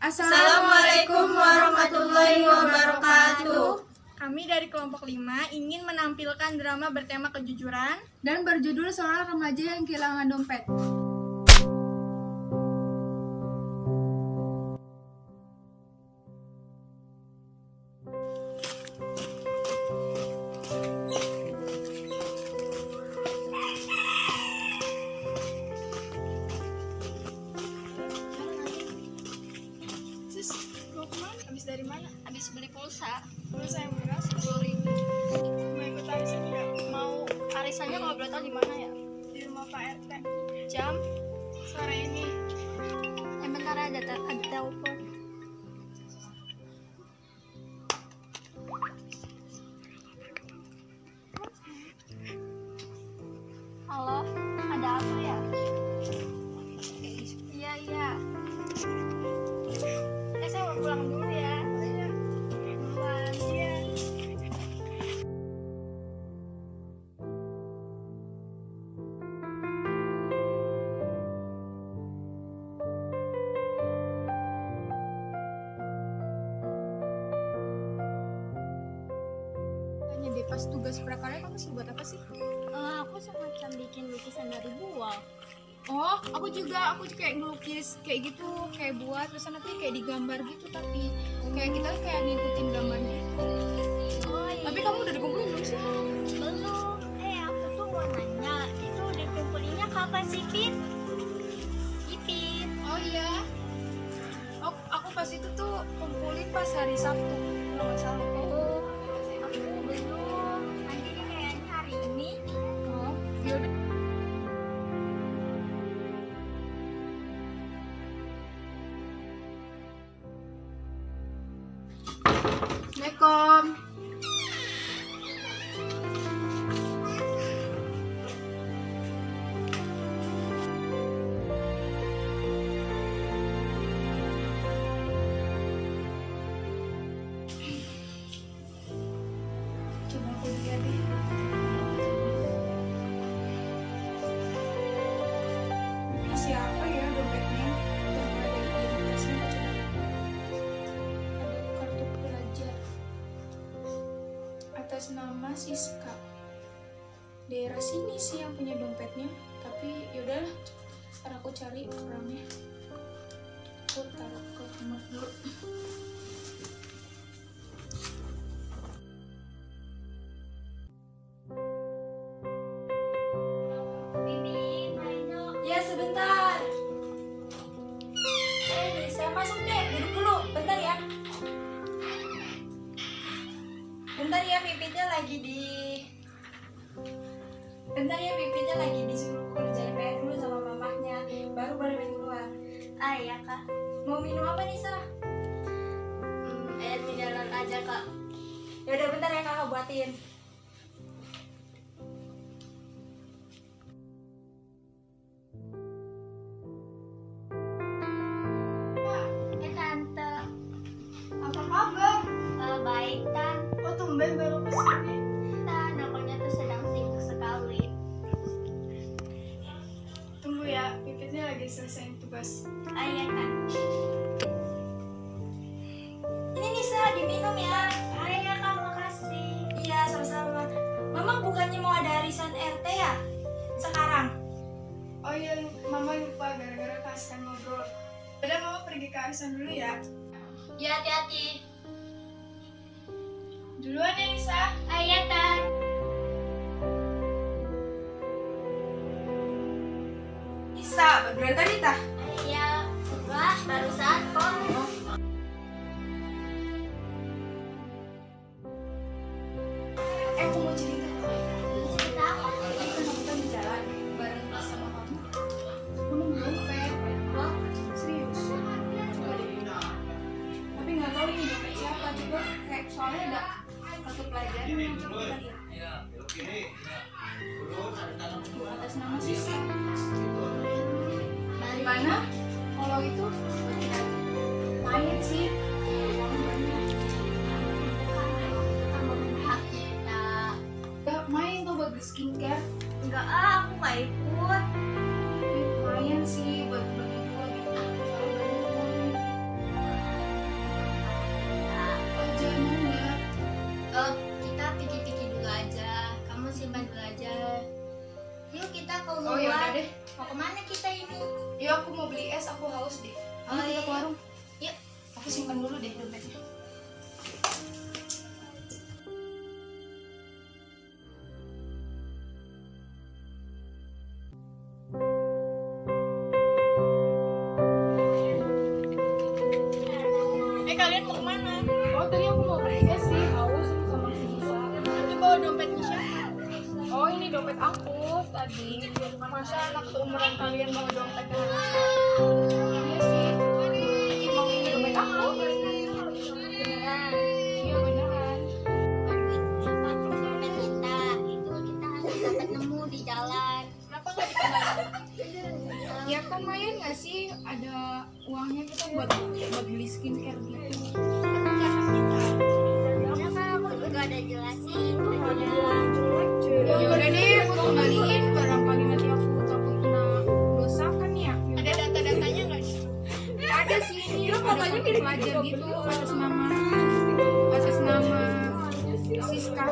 Assalamualaikum warahmatullahi wabarakatuh. Kami dari kelompok 5 ingin menampilkan drama bertema kejujuran Dan berjudul seorang remaja yang kehilangan dompet. Dari mana? habis beli pulsa. Pulsa yang murah, sepuluh ribu. Mau ikut arisan nggak? mau. Arisannya kalau boleh tahu di mana ya? Di rumah Pak RT jam? Sore ini. Eh bentar ada ada telepon tugas prakarya kamu sih buat apa sih? Eh, aku semacam bikin lukisan dari buah Oh, aku juga, aku kayak ngelukis kayak gitu, kayak buat terus nanti kayak digambar gitu tapi kayak kita kayak ngikutin gambarnya. oh iya Tapi kamu udah dikumpulin belum sih? belum eh aku tuh mau nanya itu dikumpulinnya kapan sih Pit? Ipit Oh iya. Oh, aku pas itu tuh kumpulin pas hari Sabtu, kalau nggak salah. oh aku belum Oh, Atas nama Siska. Daerah sini sih yang punya dompetnya. Tapi yaudahlah, ntar aku cari orangnya. Aku taruh ke kamar dulu. Bentar ya pipitnya lagi di. Bentar ya pipitnya lagi disuruh kerjain PR dulu sama mamahnya. Baru boleh main keluar. ah iya kak Mau minum apa Nisa? hmm, air mineral aja kak Ya udah bentar ya kakak buatin. Pipitnya lagi selesai tugas ah iya kak Ini Nisa diminum ya. ah iya kak makasih Iya sama-sama. Mama bukannya mau ada arisan RT ya? Sekarang. Oh iya, mama lupa gara-gara kasihkan ngobrol Udah mama pergi ke arisan dulu ya ya hati-hati Duluan ya Nisa ah iya tan Nisa, Gimana? Kalau itu main sih. main tuh beli skincare. enggak ah aku nggak dompet aku tadi. Masa anak seumuran kalian bawa dompet Iya sih. Emang ini dompet aku. Beneran. Iya beneran. Pakai dompet kita. Itu kita dapat nemu di jalan. Kenapa nggak dikembalikan? Ya kan lumayan nggak sih ada uangnya kita buat buat beli skincare gitu. Aku juga ada jelasin. Ya udah ada kartu pelajar gitu atas nama atas nama Siska.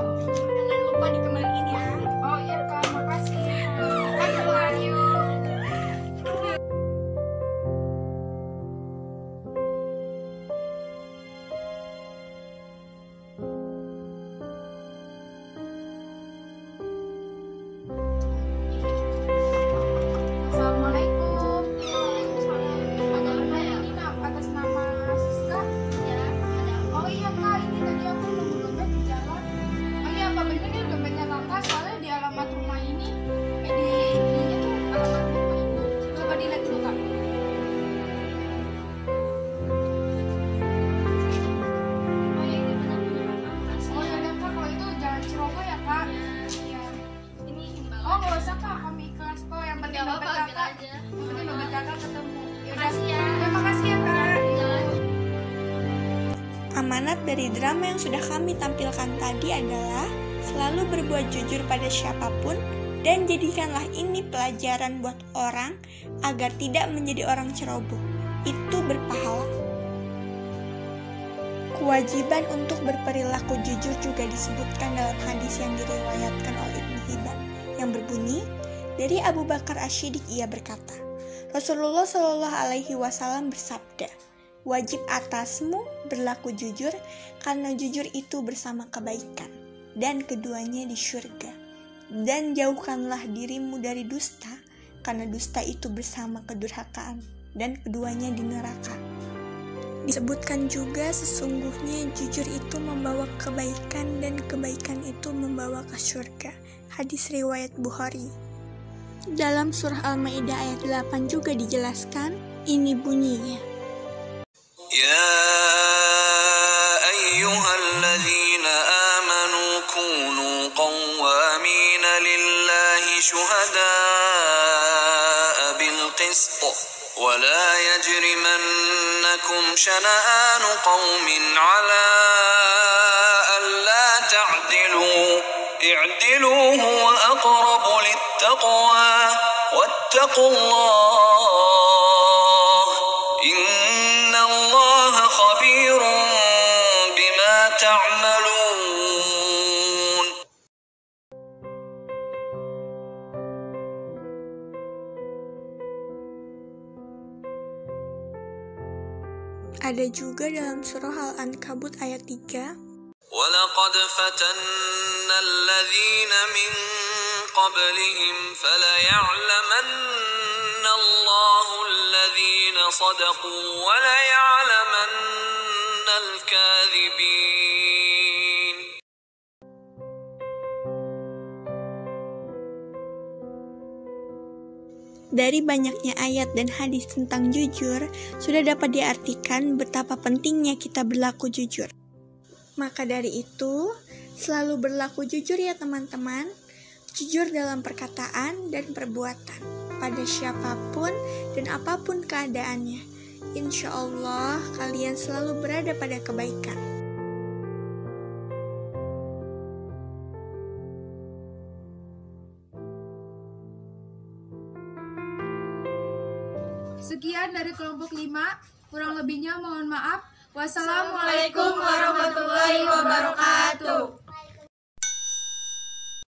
Amanat dari drama yang sudah kami tampilkan tadi adalah selalu berbuat jujur pada siapa pun dan jadikanlah ini pelajaran buat orang agar tidak menjadi orang ceroboh. Itu berpahala. Kewajiban untuk berperilaku jujur juga disebutkan dalam hadis yang diriwayatkan oleh Ibnu Hibban yang berbunyi dari Abu Bakar Ashidik ia berkata, Rasulullah Shallallahu Alaihi Wasallam bersabda, wajib atasmu berlaku jujur karena jujur itu bersama kebaikan dan keduanya di syurga. Dan jauhkanlah dirimu dari dusta karena dusta itu bersama kedurhakaan dan keduanya di neraka. Disebutkan juga sesungguhnya jujur itu membawa kebaikan dan kebaikan itu membawa ke surga. Hadis riwayat Bukhari. Dalam surah Al-Maidah ayat 8 juga dijelaskan, ini bunyinya. يا أيها الذين آمنوا كونوا قوامين لله شهداء بالقسط ولا يجرمنكم شنآن قوم على ألا تعدلوا. اعدلوا هو أقرب للتقوى واتقوا الله Ada juga dalam surah Al-Ankabut ayat 3, ولقد فتنا الذين من قبلهم فليعلمن الله الذين صدقوا وليعلمن الكاذبين Dari banyaknya ayat dan hadis tentang jujur, sudah dapat diartikan betapa pentingnya kita berlaku jujur. Maka dari itu, selalu berlaku jujur ya teman-teman. Jujur dalam perkataan dan perbuatan, pada siapa pun dan apa pun keadaannya. Insya Allah, kalian selalu berada pada kebaikan. Sekian dari kelompok 5, kurang lebihnya mohon maaf. Wassalamualaikum warahmatullahi wabarakatuh.